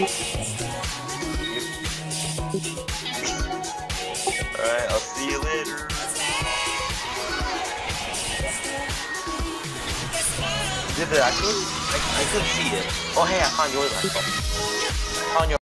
Alright, I'll see you later. Did it actually? I, I could see it. Oh hey, I found yours.